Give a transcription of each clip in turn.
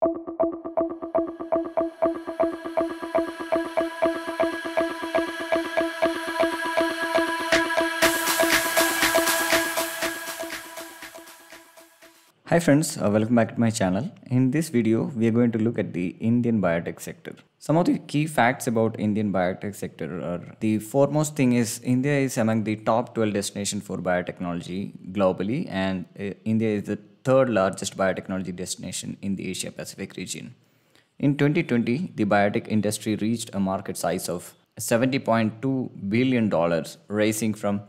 Hi friends, uh, welcome back to my channel. In this video, we are going to look at the Indian biotech sector. Some of the key facts about Indian biotech sector are the foremost thing is India is among the top 12 destination for biotechnology globally and uh, India is the third largest biotechnology destination in the Asia Pacific region. In 2020, the biotech industry reached a market size of $70.2 billion, rising from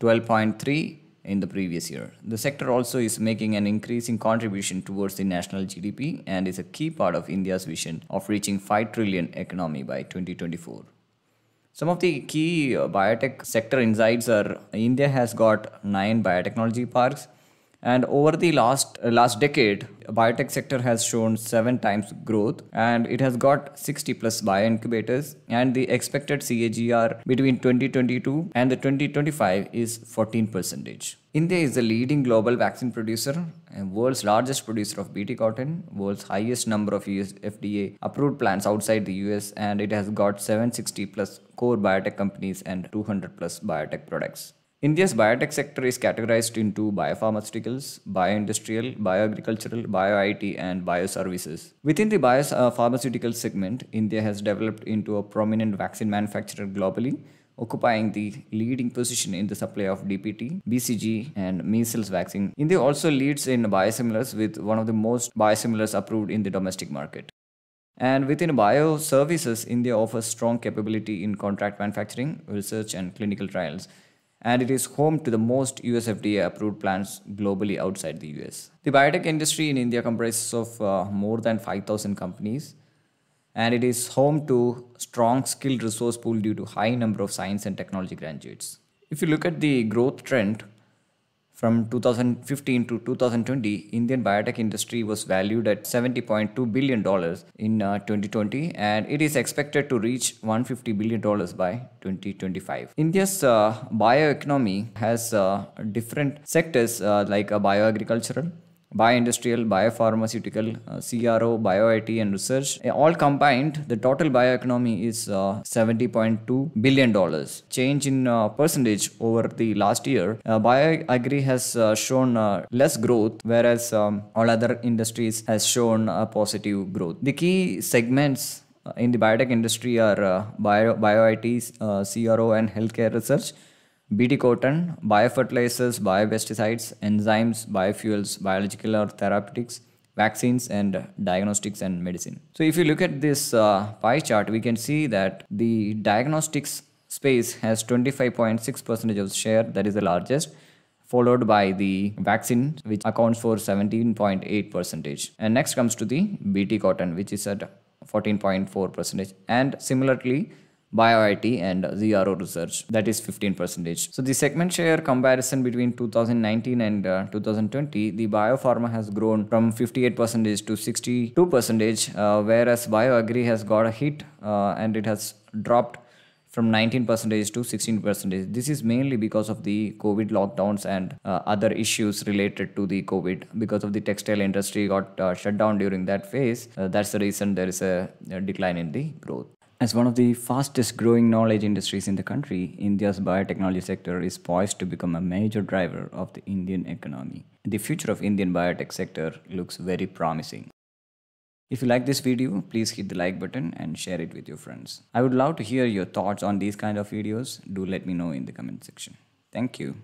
12.3 in the previous year. The sector also is making an increasing contribution towards the national GDP and is a key part of India's vision of reaching 5 trillion economy by 2024. Some of the key uh, biotech sector insights are India has got 9 biotechnology parks and over the last uh, last decade biotech sector has shown 7 times growth and it has got 60 plus bio incubators and the expected CAGR between 2022 and the 2025 is 14 percentage. India is the leading global vaccine producer and world's largest producer of BT cotton, world's highest number of US FDA approved plants outside the US and it has got 760 plus core biotech companies and 200 plus biotech products. India's biotech sector is categorized into biopharmaceuticals, bioindustrial, bioagricultural, bio-IT and bioservices. Within the biopharmaceutical segment, India has developed into a prominent vaccine manufacturer globally, occupying the leading position in the supply of DPT, BCG and measles vaccine. India also leads in biosimilars with one of the most biosimilars approved in the domestic market. And within bioservices, India offers strong capability in contract manufacturing, research and clinical trials and it is home to the most US FDA approved plants globally outside the US. The biotech industry in India comprises of uh, more than 5000 companies and it is home to strong skilled resource pool due to high number of science and technology graduates. If you look at the growth trend from 2015 to 2020, Indian biotech industry was valued at $70.2 billion in uh, 2020 and it is expected to reach $150 billion by 2025. India's uh, bioeconomy has uh, different sectors uh, like bioagricultural, bioindustrial, biopharmaceutical, uh, CRO, bio-IT and research. Uh, all combined, the total bioeconomy is uh, $70.2 billion. Change in uh, percentage over the last year, uh, bioagri has uh, shown less growth, whereas um, all other industries has shown a positive growth. The key segments in the biotech industry are bio, bio-IT, CRO and healthcare research. BT cotton, biofertilizers, biopesticides, enzymes, biofuels, biological or therapeutics, vaccines and diagnostics and medicine. So if you look at this uh, pie chart, we can see that the diagnostics space has 25.6 percentage of share, that is the largest, followed by the vaccine, which accounts for 17.8 percentage. And next comes to the BT cotton, which is at 14.4 percentage. And similarly, bio-IT and CRO research that is 15 percentage. So the segment share comparison between 2019 and uh, 2020 the biopharma has grown from 58 percentage to 62 percentage uh, whereas bioagri has got a hit uh, and it has dropped from 19 percentage to 16 percentage. This is mainly because of the COVID lockdowns and uh, other issues related to the COVID. Because of the textile industry got uh, shut down during that phase, uh, that's the reason there is a, a decline in the growth. As one of the fastest growing knowledge industries in the country, India's biotechnology sector is poised to become a major driver of the Indian economy. The future of Indian biotech sector looks very promising. If you like this video, please hit the like button and share it with your friends. I would love to hear your thoughts on these kind of videos. Do let me know in the comment section. Thank you.